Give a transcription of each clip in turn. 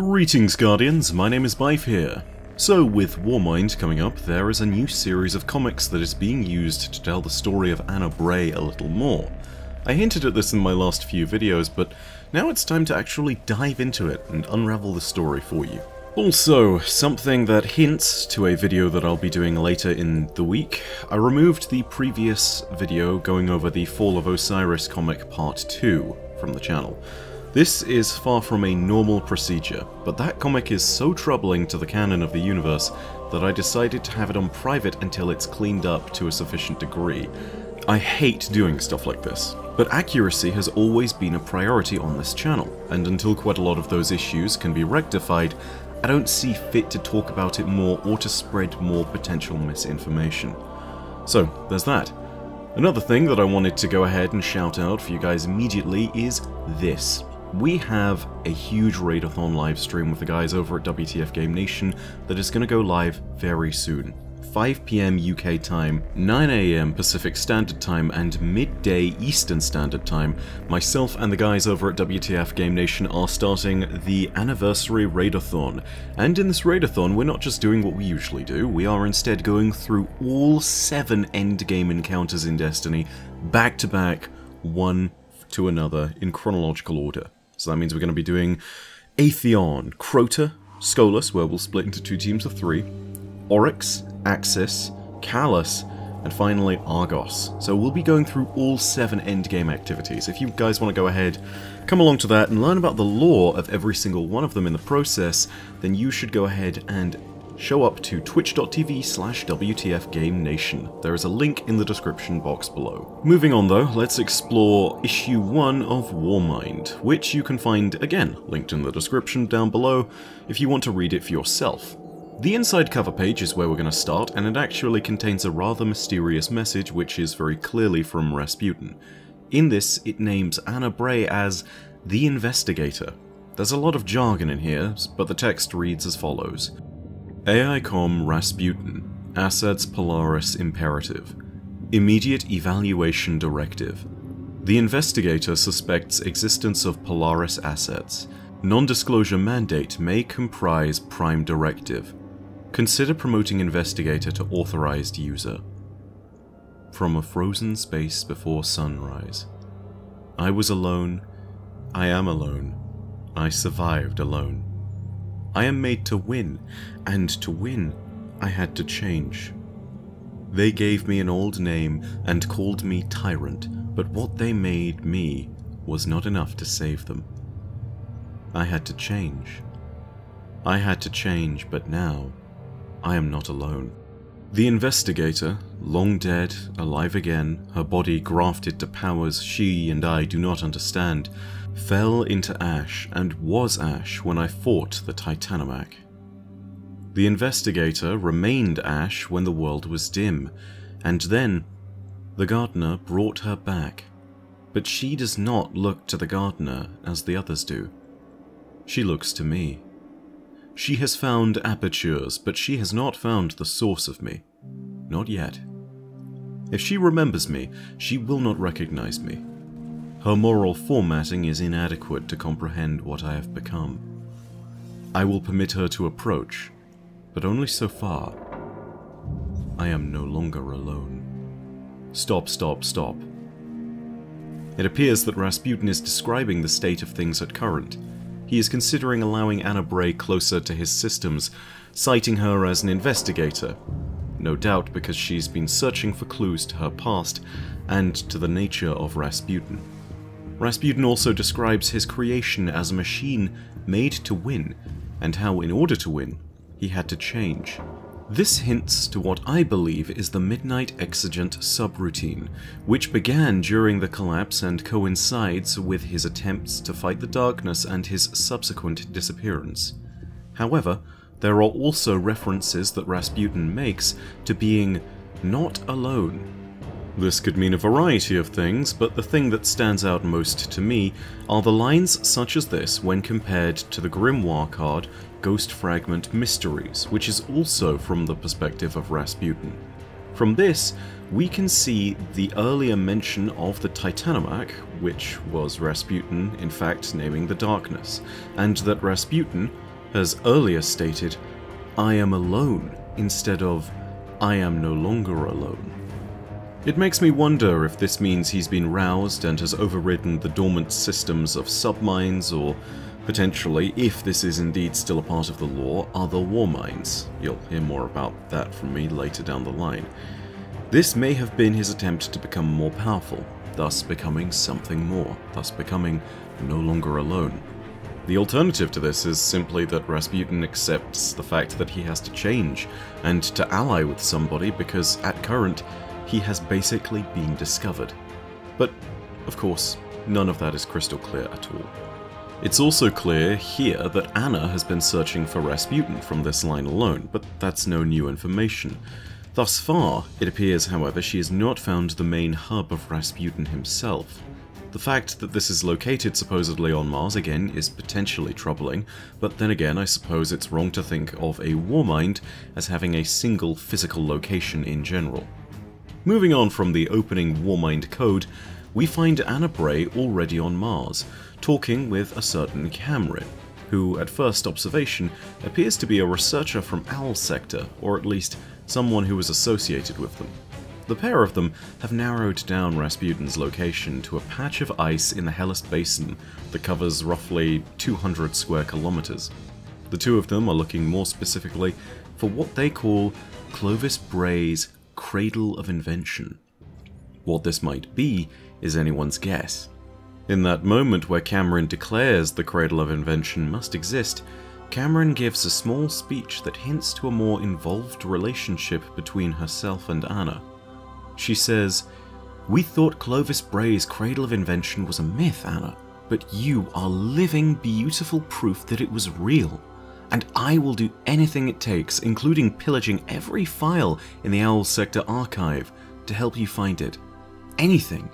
Greetings Guardians, my name is Byf here. So with Warmind coming up, there is a new series of comics that is being used to tell the story of Ana Bray a little more. I hinted at this in my last few videos, but now it's time to actually dive into it and unravel the story for you. Also, something that hints to a video that I'll be doing later in the week, I removed the previous video going over the Fall of Osiris comic part 2 from the channel. This is far from a normal procedure, but that comic is so troubling to the canon of the universe that I decided to have it on private until it's cleaned up to a sufficient degree. I hate doing stuff like this, but accuracy has always been a priority on this channel, and until quite a lot of those issues can be rectified, I don't see fit to talk about it more or to spread more potential misinformation. So, there's that. Another thing that I wanted to go ahead and shout out for you guys immediately is this. We have a huge Raidathon live stream with the guys over at WTF Game Nation that is going to go live very soon. 5pm UK time, 9am Pacific Standard Time, and midday Eastern Standard Time, myself and the guys over at WTF Game Nation are starting the anniversary Raidathon. And in this Raidathon, we're not just doing what we usually do, we are instead going through all seven endgame encounters in Destiny, back to back, one to another, in chronological order. So that means we're going to be doing Atheon, Crota, Skolas, where we'll split into two teams of three, Oryx, Aksis, Calus, and finally Argos. So we'll be going through all seven endgame activities. If you guys want to go ahead, come along to that and learn about the lore of every single one of them in the process, then you should go ahead and show up to twitch.tv slash WTFGameNation. There is a link in the description box below. Moving on though, let's explore issue 1 of Warmind, which you can find, again, linked in the description down below if you want to read it for yourself. The inside cover page is where we're going to start, and it actually contains a rather mysterious message which is very clearly from Rasputin. In this, it names Ana Bray as the Investigator. There's a lot of jargon in here, but the text reads as follows. AICOM Rasputin, Assets Polaris Imperative. Immediate Evaluation Directive. The investigator suspects existence of Polaris assets. Non-disclosure mandate may comprise Prime Directive. Consider promoting investigator to authorized user. From a frozen space before sunrise. I was alone. I am alone. I survived alone. I am made to win, and to win, I had to change. They gave me an old name and called me Tyrant, but what they made me was not enough to save them. I had to change. I had to change, but now I am not alone. The investigator, long dead, alive again, her body grafted to powers she and I do not understand, fell into ash and was ash when I fought the Titanomach. The investigator remained ash when the world was dim, and then the gardener brought her back. But she does not look to the gardener as the others do. She looks to me. She has found apertures, but she has not found the source of me. Not yet. If she remembers me, she will not recognize me. Her moral formatting is inadequate to comprehend what I have become. I will permit her to approach, but only so far. I am no longer alone. Stop, stop, stop. It appears that Rasputin is describing the state of things at current, he is considering allowing Ana Bray closer to his systems, citing her as an investigator. No doubt because she's been searching for clues to her past and to the nature of Rasputin. Rasputin also describes his creation as a machine made to win, and how in order to win, he had to change. This hints to what I believe is the Midnight Exigent subroutine, which began during the collapse and coincides with his attempts to fight the darkness and his subsequent disappearance. However, there are also references that Rasputin makes to being not alone. This could mean a variety of things, but the thing that stands out most to me are the lines such as this when compared to the Grimoire card Ghost Fragment Mysteries, which is also from the perspective of Rasputin. From this, we can see the earlier mention of the Titanomach, which was Rasputin in fact naming the darkness, and that Rasputin has earlier stated, I am alone, instead of, I am no longer alone. It makes me wonder if this means he's been roused and has overridden the dormant systems of subminds, or potentially, if this is indeed still a part of the lore, other Warminds. You'll hear more about that from me later down the line. This may have been his attempt to become more powerful, thus becoming something more, thus becoming no longer alone. The alternative to this is simply that Rasputin accepts the fact that he has to change and to ally with somebody because at current he has basically been discovered. But, of course, none of that is crystal clear at all. It's also clear here that Ana has been searching for Rasputin from this line alone, but that's no new information. Thus far, it appears, however, she has not found the main hub of Rasputin himself. The fact that this is located supposedly on Mars again is potentially troubling, but then again I suppose it's wrong to think of a Warmind as having a single physical location in general. Moving on from the opening Warmind code, we find Ana Bray already on Mars, talking with a certain Camrin, who at first observation appears to be a researcher from Owl Sector, or at least someone who was associated with them. The pair of them have narrowed down Rasputin's location to a patch of ice in the Hellas Basin that covers roughly 200 square kilometers. The two of them are looking more specifically for what they call Clovis Bray's cradle of invention. What this might be is anyone's guess. In that moment where Camrin declares the cradle of invention must exist, Camrin gives a small speech that hints to a more involved relationship between herself and Ana. She says, We thought Clovis Bray's cradle of invention was a myth, Ana, but you are living, beautiful proof that it was real and I will do anything it takes, including pillaging every file in the Owl Sector archive, to help you find it. Anything.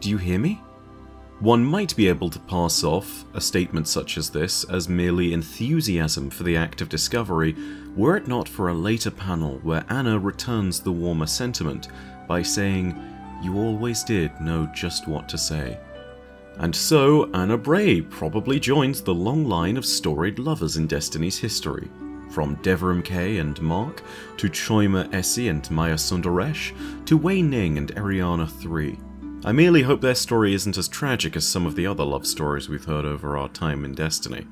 Do you hear me? One might be able to pass off a statement such as this as merely enthusiasm for the act of discovery, were it not for a later panel where Ana returns the warmer sentiment by saying, You always did know just what to say. And so, Ana Bray probably joins the long line of storied lovers in Destiny's history. From Devrim Kay and Mark, to Chioma Esi and Maya Sundaresh, to Wei Ning and Ariana 3. I merely hope their story isn't as tragic as some of the other love stories we've heard over our time in Destiny.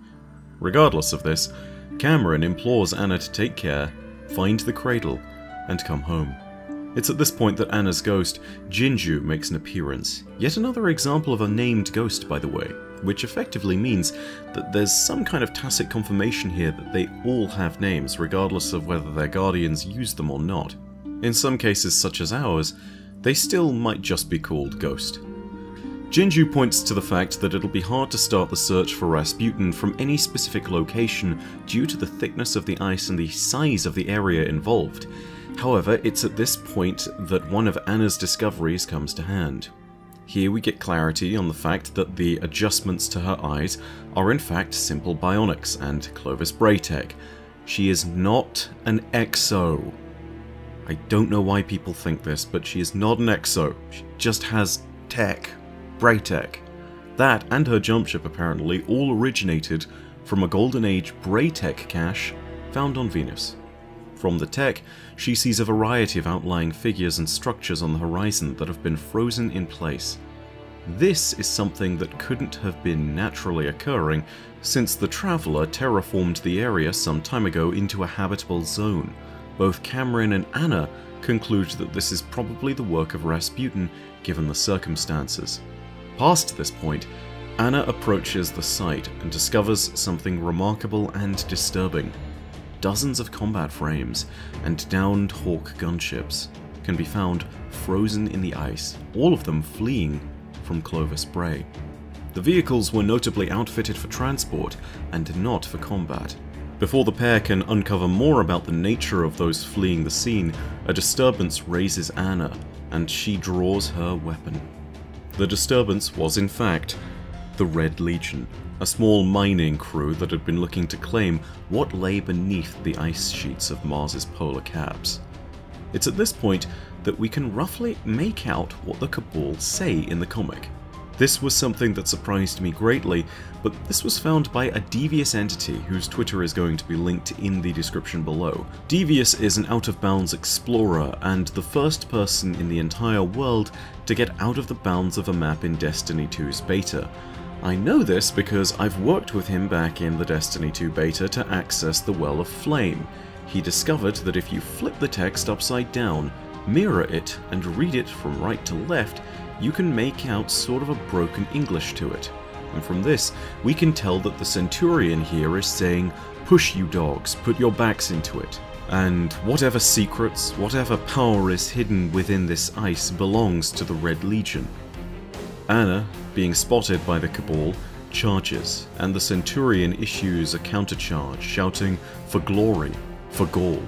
Regardless of this, Camrin implores Ana to take care, find the cradle, and come home. It's at this point that Ana's ghost, Jinju, makes an appearance. Yet another example of a named ghost, by the way, which effectively means that there's some kind of tacit confirmation here that they all have names, regardless of whether their guardians use them or not. In some cases, such as ours, they still might just be called Ghost. Jinju points to the fact that it'll be hard to start the search for Rasputin from any specific location due to the thickness of the ice and the size of the area involved, However, it's at this point that one of Ana's discoveries comes to hand. Here we get clarity on the fact that the adjustments to her eyes are in fact simple bionics and Clovis Bray tech. She is not an exo. I don't know why people think this, but she is not an exo. She just has tech. Bray tech. That and her jump ship apparently all originated from a Golden Age Bray tech cache found on Venus. From the tech, she sees a variety of outlying figures and structures on the horizon that have been frozen in place. This is something that couldn't have been naturally occurring, since the Traveller terraformed the area some time ago into a habitable zone. Both Camrin and Ana conclude that this is probably the work of Rasputin, given the circumstances. Past this point, Ana approaches the site and discovers something remarkable and disturbing dozens of combat frames and downed Hawk gunships can be found frozen in the ice, all of them fleeing from Clovis Bray. The vehicles were notably outfitted for transport and not for combat. Before the pair can uncover more about the nature of those fleeing the scene, a disturbance raises Ana, and she draws her weapon. The disturbance was in fact the Red Legion, a small mining crew that had been looking to claim what lay beneath the ice sheets of Mars's polar caps. It's at this point that we can roughly make out what the Cabal say in the comic. This was something that surprised me greatly, but this was found by a Devious entity whose Twitter is going to be linked in the description below. Devious is an out-of-bounds explorer and the first person in the entire world to get out of the bounds of a map in Destiny 2's beta. I know this because I've worked with him back in the Destiny 2 beta to access the Well of Flame. He discovered that if you flip the text upside down, mirror it, and read it from right to left, you can make out sort of a broken English to it. And from this, we can tell that the Centurion here is saying, push you dogs, put your backs into it. And whatever secrets, whatever power is hidden within this ice belongs to the Red Legion. Ana, being spotted by the Cabal, charges, and the Centurion issues a countercharge, shouting, for glory, for Ghaul.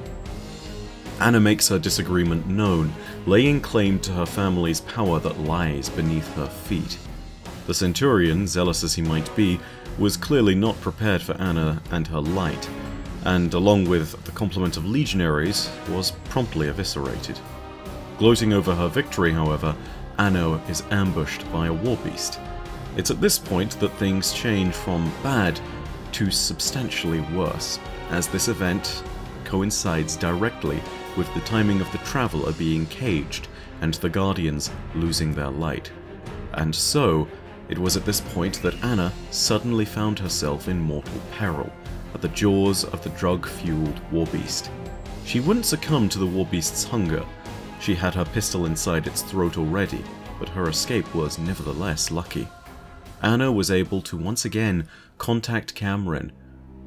Ana makes her disagreement known, laying claim to her family's power that lies beneath her feet. The Centurion, zealous as he might be, was clearly not prepared for Ana and her light, and along with the complement of legionaries, was promptly eviscerated. Gloating over her victory, however, Ana is ambushed by a warbeast. It's at this point that things change from bad to substantially worse, as this event coincides directly with the timing of the Traveler being caged and the Guardians losing their light. And so, it was at this point that Ana suddenly found herself in mortal peril, at the jaws of the drug-fueled Warbeast. She wouldn't succumb to the Warbeast's hunger, she had her pistol inside its throat already, but her escape was nevertheless lucky. Ana was able to once again contact Camrin,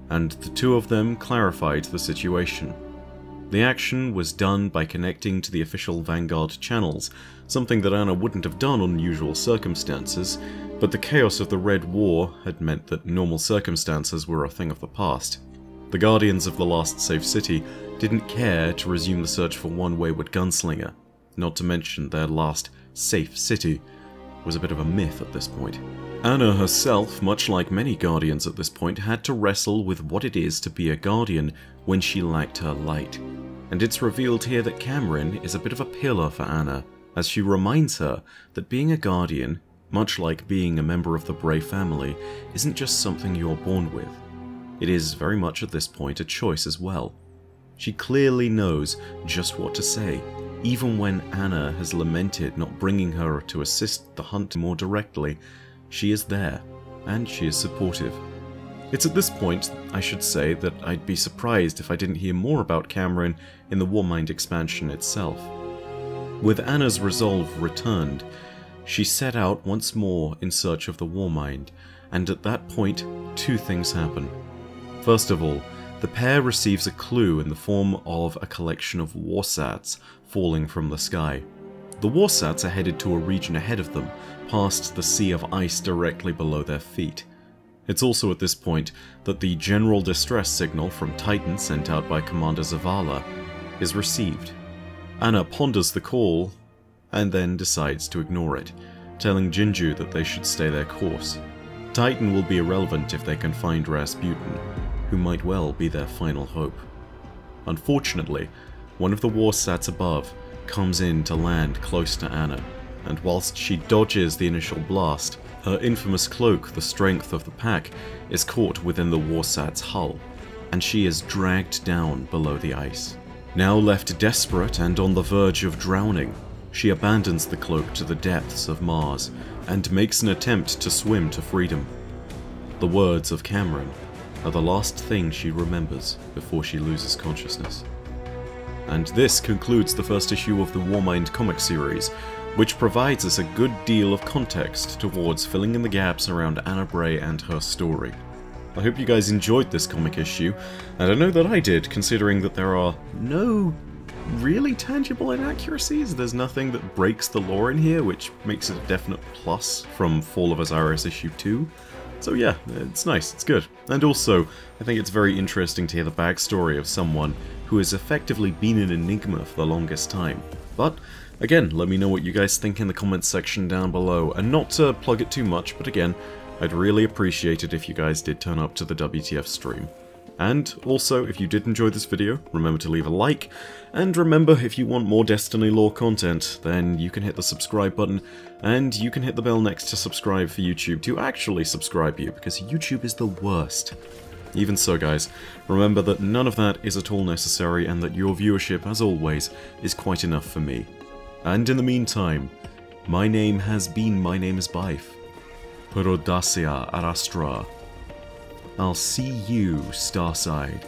and the two of them clarified the situation. The action was done by connecting to the official Vanguard channels, something that Ana wouldn't have done on usual circumstances, but the chaos of the Red War had meant that normal circumstances were a thing of the past. The Guardians of the Last Safe City didn't care to resume the search for one wayward gunslinger, not to mention their last safe city was a bit of a myth at this point. Ana herself, much like many Guardians at this point, had to wrestle with what it is to be a Guardian when she lacked her light and it's revealed here that Camrin is a bit of a pillar for Ana, as she reminds her that being a guardian, much like being a member of the Bray family, isn't just something you're born with. It is very much at this point a choice as well. She clearly knows just what to say, even when Ana has lamented not bringing her to assist the hunt more directly, she is there, and she is supportive. It's at this point, I should say, that I'd be surprised if I didn't hear more about Camrin in the Warmind expansion itself. With Ana's resolve returned, she set out once more in search of the Warmind, and at that point, two things happen. First of all, the pair receives a clue in the form of a collection of warsats falling from the sky. The warsats are headed to a region ahead of them, past the sea of ice directly below their feet. It's also at this point that the general distress signal from Titan sent out by Commander Zavala is received. Ana ponders the call and then decides to ignore it, telling Jinju that they should stay their course. Titan will be irrelevant if they can find Rasputin, who might well be their final hope. Unfortunately, one of the warsats above comes in to land close to Ana, and whilst she dodges the initial blast, her infamous cloak, the strength of the pack, is caught within the Warsat's hull, and she is dragged down below the ice. Now left desperate and on the verge of drowning, she abandons the cloak to the depths of Mars and makes an attempt to swim to freedom. The words of Camrin are the last thing she remembers before she loses consciousness. And this concludes the first issue of the Warmind comic series, which provides us a good deal of context towards filling in the gaps around Ana Bray and her story. I hope you guys enjoyed this comic issue, and I know that I did, considering that there are no really tangible inaccuracies. There's nothing that breaks the lore in here, which makes it a definite plus from Fall of Osiris issue 2. So yeah, it's nice, it's good. And also, I think it's very interesting to hear the backstory of someone who has effectively been an enigma for the longest time. But Again, let me know what you guys think in the comments section down below, and not to plug it too much, but again, I'd really appreciate it if you guys did turn up to the WTF stream. And also, if you did enjoy this video, remember to leave a like, and remember, if you want more Destiny lore content, then you can hit the subscribe button, and you can hit the bell next to subscribe for YouTube to actually subscribe you, because YouTube is the worst. Even so guys, remember that none of that is at all necessary and that your viewership, as always, is quite enough for me. And in the meantime, my name has been My Name is Byf. Per audacia ad astra. I'll see you, Starside.